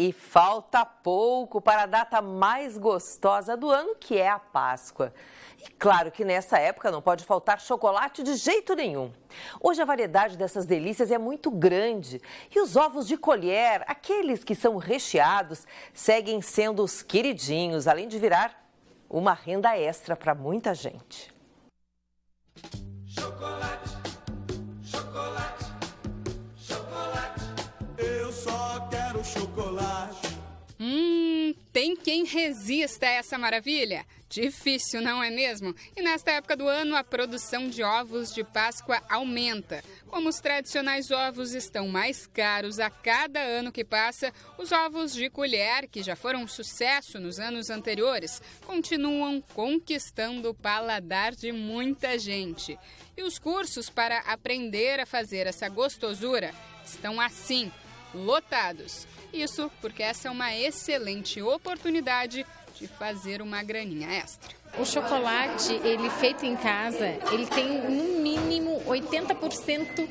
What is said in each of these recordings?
E falta pouco para a data mais gostosa do ano, que é a Páscoa. E claro que nessa época não pode faltar chocolate de jeito nenhum. Hoje a variedade dessas delícias é muito grande e os ovos de colher, aqueles que são recheados, seguem sendo os queridinhos, além de virar uma renda extra para muita gente. Chocolate. Hum, tem quem resista a essa maravilha? Difícil, não é mesmo? E nesta época do ano, a produção de ovos de Páscoa aumenta. Como os tradicionais ovos estão mais caros a cada ano que passa, os ovos de colher, que já foram um sucesso nos anos anteriores, continuam conquistando o paladar de muita gente. E os cursos para aprender a fazer essa gostosura estão assim, lotados. Isso porque essa é uma excelente oportunidade de fazer uma graninha extra. O chocolate, ele feito em casa, ele tem no mínimo 80%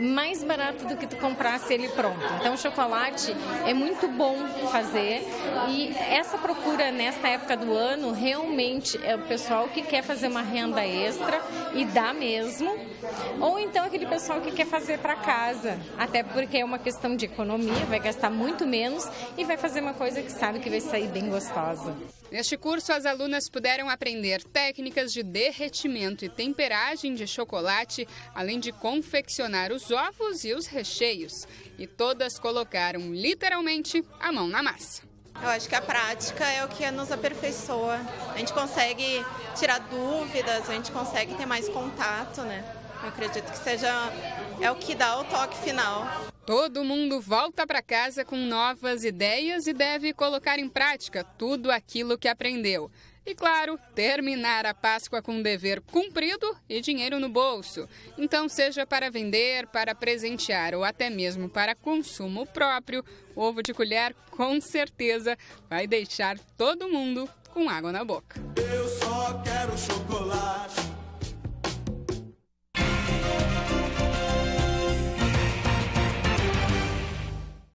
mais barato do que tu comprasse ele pronto. Então o chocolate é muito bom fazer e essa procura nesta época do ano realmente é o pessoal que quer fazer uma renda extra e dá mesmo, ou então aquele pessoal que quer fazer para casa, até porque é uma questão de economia, vai gastar muito menos e vai fazer uma coisa que sabe que vai sair bem gostosa. Neste curso, as alunas puderam aprender técnicas de derretimento e temperagem de chocolate, além de confeccionar os ovos e os recheios. E todas colocaram literalmente a mão na massa. Eu acho que a prática é o que nos aperfeiçoa. A gente consegue tirar dúvidas, a gente consegue ter mais contato, né? Eu acredito que seja é o que dá o toque final. Todo mundo volta para casa com novas ideias e deve colocar em prática tudo aquilo que aprendeu. E claro, terminar a Páscoa com um dever cumprido e dinheiro no bolso. Então, seja para vender, para presentear ou até mesmo para consumo próprio, ovo de colher com certeza vai deixar todo mundo com água na boca. Eu só quero chocolate.